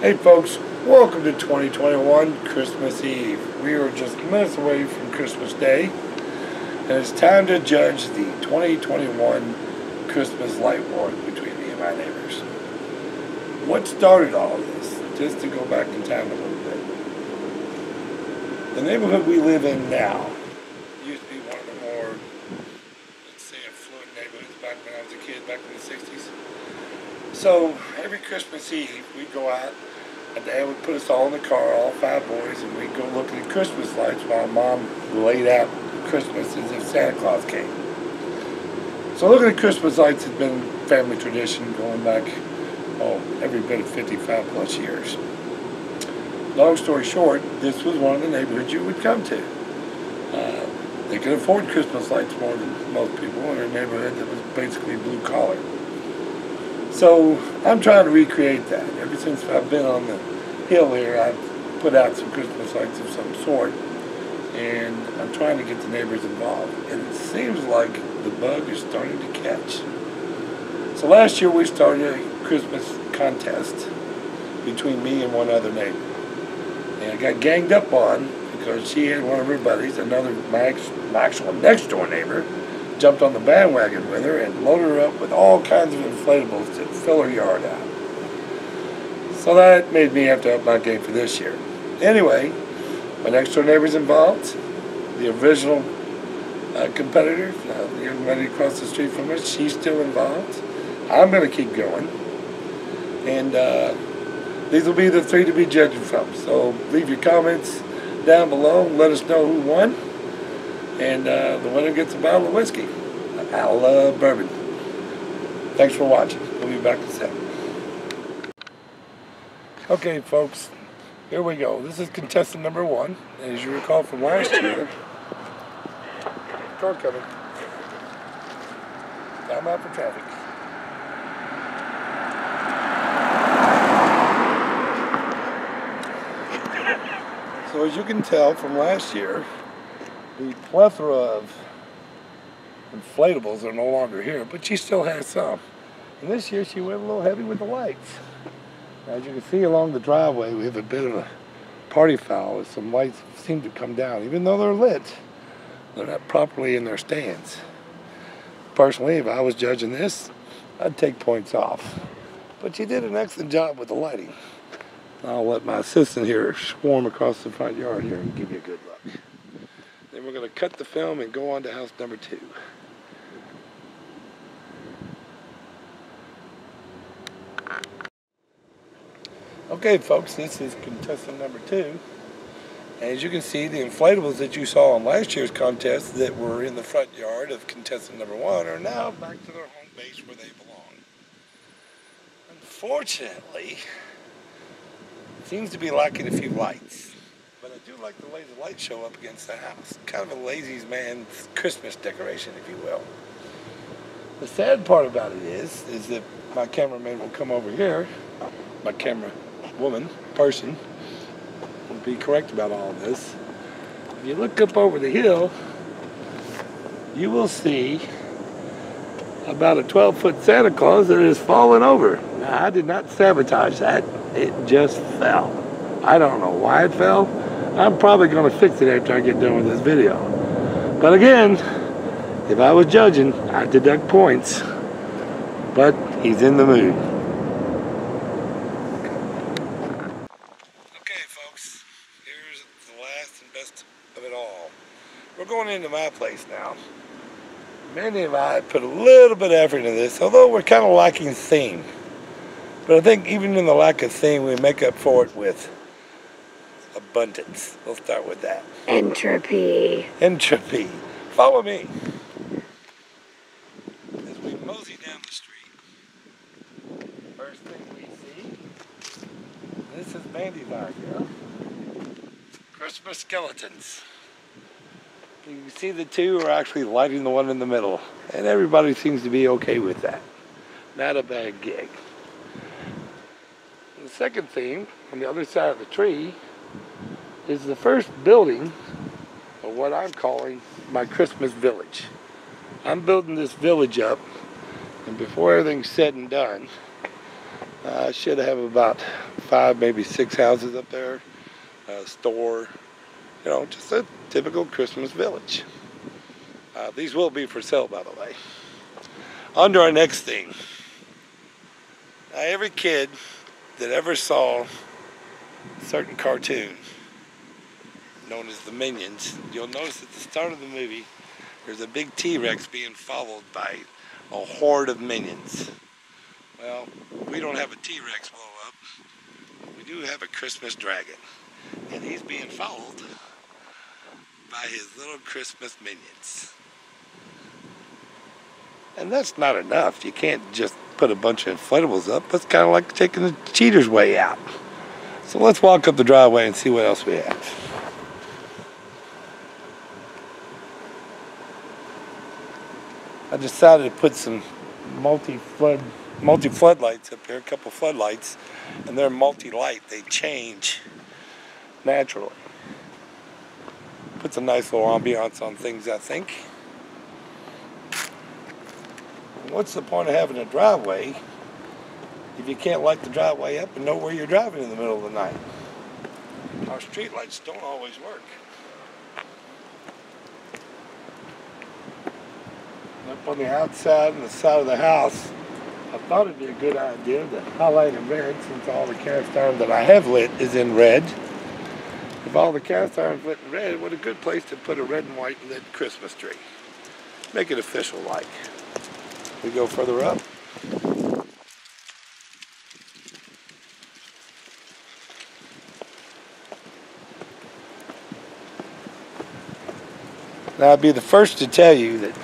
Hey folks, welcome to 2021 Christmas Eve. We are just minutes away from Christmas Day, and it's time to judge the 2021 Christmas light war between me and my neighbors. What started all this? Just to go back in time a little bit. The neighborhood we live in now used to be one of the more, let's say, affluent neighborhoods back when I was a kid, back in the 60s. So every Christmas Eve, we'd go out and Dad would put us all in the car, all five boys, and we'd go look at the Christmas lights while Mom laid out Christmas as if Santa Claus came. So looking at Christmas lights has been family tradition going back, oh, every bit of 55 plus years. Long story short, this was one of the neighborhoods you would come to. Uh, they could afford Christmas lights more than most people in a neighborhood that was basically blue collar. So I'm trying to recreate that. Ever since I've been on the hill here, I've put out some Christmas lights of some sort, and I'm trying to get the neighbors involved. And it seems like the bug is starting to catch. So last year we started a Christmas contest between me and one other neighbor. And I got ganged up on because she had one of her buddies, another my, my actual next door neighbor, jumped on the bandwagon with her and loaded her up with all kinds of inflatables to fill her yard out. So that made me have to up my game for this year. Anyway, my next door neighbor's involved. The original uh, competitor, uh, the young lady across the street from us, she's still involved. I'm going to keep going. And uh, these will be the three to be judging from. So leave your comments down below. Let us know who won and uh, the winner gets a bottle of whiskey. I love bourbon. Thanks for watching. We'll be back in a second. Okay, folks, here we go. This is contestant number one. As you recall from last year, car coming. I'm out for traffic. So as you can tell from last year, the plethora of inflatables are no longer here, but she still has some. And this year she went a little heavy with the lights. As you can see along the driveway, we have a bit of a party foul as some lights seem to come down. Even though they're lit, they're not properly in their stands. Personally, if I was judging this, I'd take points off. But she did an excellent job with the lighting. I'll let my assistant here swarm across the front yard here and give you a good look. Then we're going to cut the film and go on to house number two. Okay, folks, this is contestant number two. As you can see, the inflatables that you saw on last year's contest that were in the front yard of contestant number one are now back to their home base where they belong. Unfortunately, seems to be lacking a few lights. Do like the way the lights show up against the house. Kind of a lazy man's Christmas decoration, if you will. The sad part about it is, is that my cameraman will come over here, my camera woman, person, will be correct about all this. If you look up over the hill, you will see about a 12 foot Santa Claus that is falling over. Now, I did not sabotage that. It just fell. I don't know why it fell. I'm probably going to fix it after I get done with this video. But again, if I was judging, I'd deduct points. But he's in the mood. Okay, folks, here's the last and best of it all. We're going into my place now. Mandy and I put a little bit of effort into this, although we're kind of lacking theme. But I think even in the lack of theme, we make up for it with abundance. We'll start with that. Entropy. Entropy. Follow me. As we mosey down the street, first thing we see, this is Mandy's idea. Christmas skeletons. You see the two are actually lighting the one in the middle, and everybody seems to be okay with that. Not a bad gig. The second theme, on the other side of the tree, is the first building of what I'm calling my Christmas village. I'm building this village up, and before everything's said and done, Uh, I should have about five, maybe six houses up there, a store, you know, just a typical Christmas village. Uh, these will be for sale, by the way. On to our next thing. Now, every kid that ever saw certain cartoon known as the Minions, you'll notice at the start of the movie, there's a big T-Rex being followed by a horde of minions. Well, we don't have a T-Rex blow up. We do have a Christmas dragon. And he's being followed by his little Christmas minions. And that's not enough. You can't just put a bunch of inflatables up. That's kind of like taking the cheater's way out. So let's walk up the driveway and see what else we have. I decided to put some multi-flood multi floodlights up here, a couple floodlights, and they're multi-light. They change naturally. Puts a nice little ambiance on things, I think. What's the point of having a driveway if you can't light the driveway up and know where you're driving in the middle of the night? Our street lights don't always work. On the outside and the side of the house, I thought it'd be a good idea to highlight in red since all the cast iron that I have lit is in red. If all the cast iron's lit in red, what a good place to put a red and white lit Christmas tree. Make it official like. We go further up. Now I'd be the first to tell you that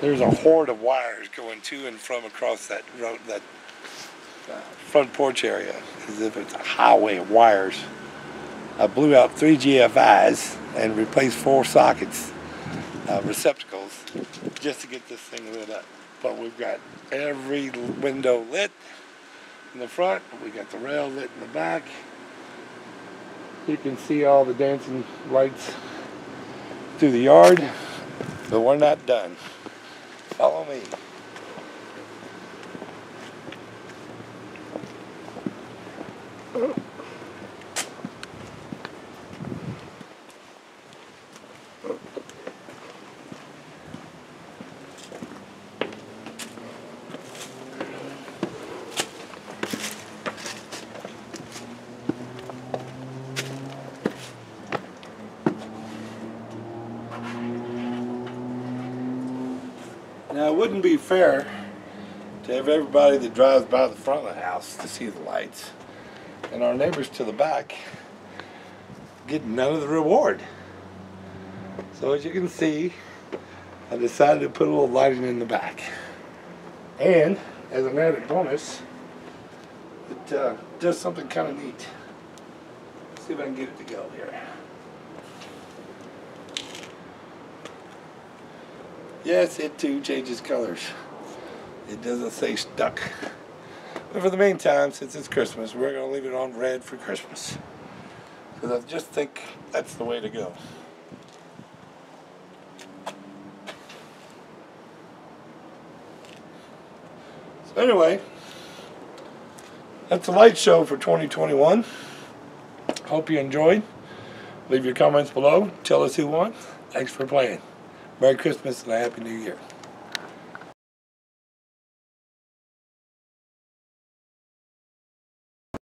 there's a horde of wires going to and from across that road, that uh, front porch area, as if it's a highway of wires. I blew out three GFIs and replaced four sockets, uh, receptacles, just to get this thing lit up. But we've got every window lit in the front. We got the rail lit in the back. You can see all the dancing lights through the yard, but we're not done. Follow me. Now, it wouldn't be fair to have everybody that drives by the front of the house to see the lights, and our neighbors to the back get none of the reward. So, as you can see, I decided to put a little lighting in the back. And, as an added bonus, it uh, does something kind of neat. Let's see if I can get it to go here. Yes, it too changes colors. It doesn't say stuck. But for the meantime, since it's Christmas, we're going to leave it on red for Christmas. Because I just think that's the way to go. So anyway, that's the light show for 2021. Hope you enjoyed. Leave your comments below. Tell us who won. Thanks for playing. Merry Christmas and a Happy New Year.